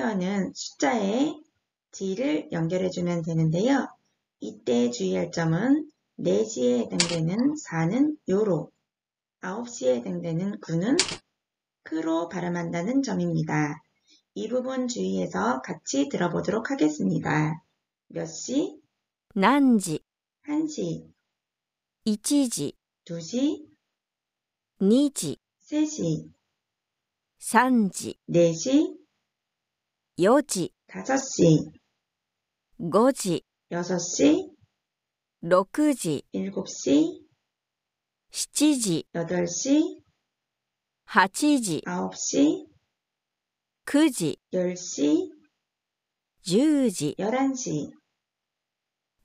표현은 숫자에 D를 연결해주면 되는데요. 이때 주의할 점은 4시에 해당되는 4는 요로, 9시에 해당되는 9는 크로 발음한다는 점입니다. 이 부분 주의해서 같이 들어보도록 하겠습니다. 몇 시? 난지 1시, 1지 2시, 2지 3시, 3지 4시, 4時、 5시, 5時、 6시, 6時、 7시, 7時、 8시, 8時、 9시, 9時、 10시, 10時、 11시,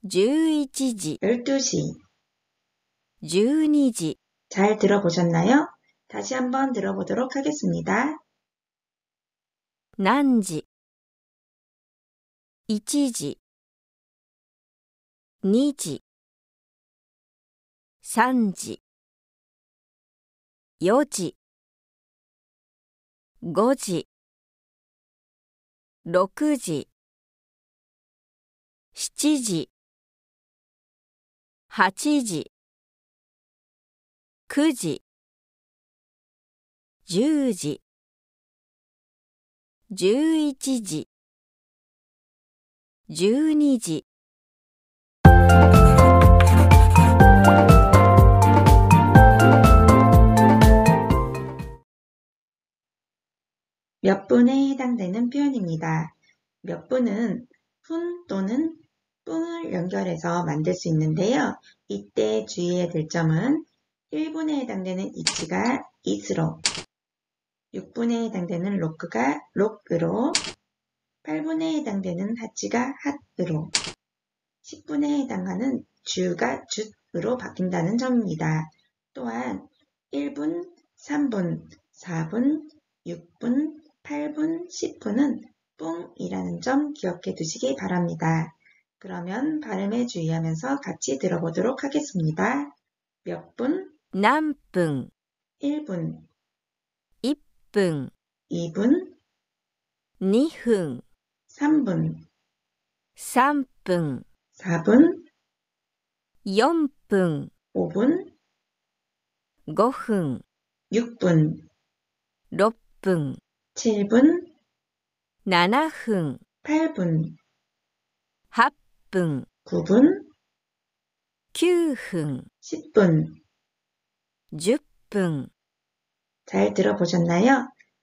11時、 12시. 12時、 잘 들어보셨나요? 다시 한번 들어보도록 하겠습니다. 何時、 1時、2時、3時、4時、5時、6時、7時、8時、9時、10時、11時、12時、 몇 분에 해당되는 표현입니다. 몇 분은 분 또는 뿡을 연결해서 만들 수 있는데요. 이때 주의해야 될 점은 1분에 해당되는 이치가 it으로, 6분에 해당되는 로크가 록으로, 8분에 해당되는 하치가 핫으로 10분에 해당하는 주가 주으로 바뀐다는 점입니다. 또한 1분, 3분, 4분, 6분, 8분, 10분은 뿡이라는 점 기억해 두시기 바랍니다. 그러면 발음에 주의하면서 같이 들어보도록 하겠습니다. 몇 분? 남분 1분, 1분, 2분, 2분, 2분 3분. 3분. 4분. 4분. 5분. 5분 6분. 6분. 7분. 7분 8분. 8분. 9분. 9분 10분. 10분. 잘 들어보셨나요?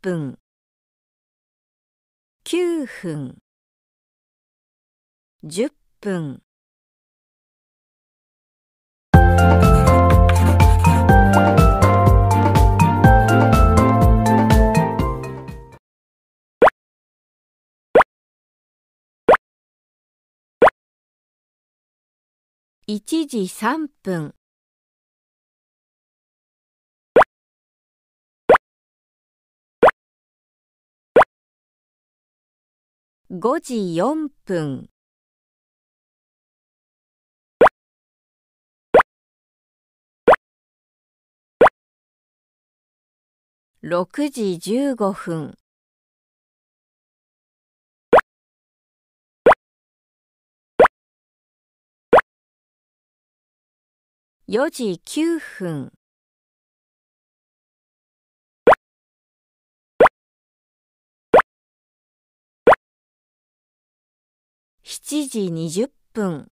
分、9分、10分。1時3分。5時4分。6時15分。4時9分。7時20分。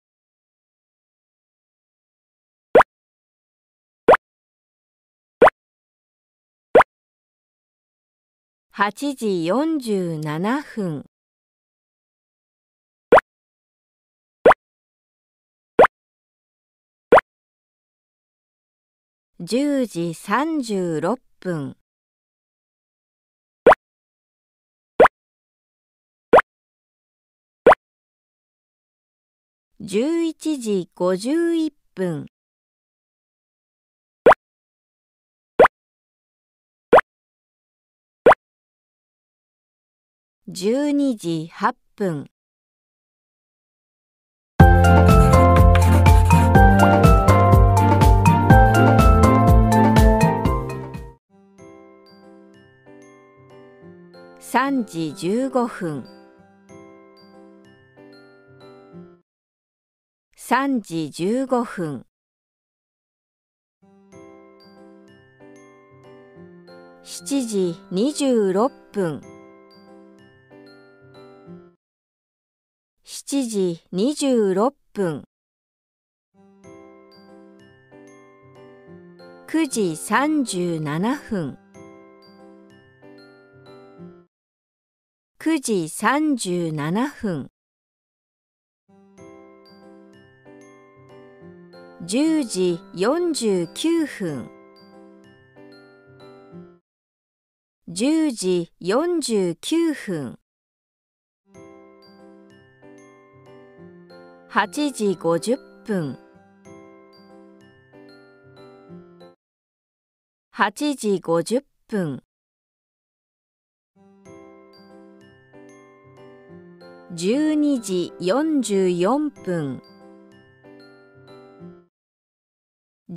8時47分。10時36分。11時51分。12時8分。3時15分。3時15分。7時26分。7時26分。9時37分。9時37分。10時49分。10時49分。8時50分。8時50分。12時44分。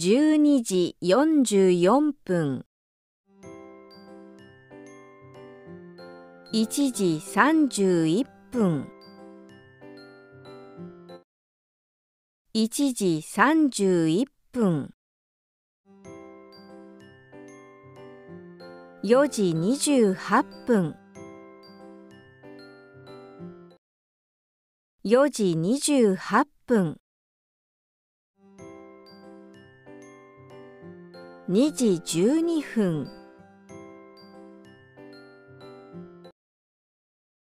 12時44分。1時31分。1時31分。4時28分。4時28分。2時12分。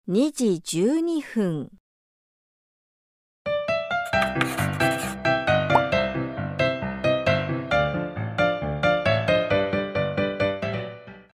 2時12分。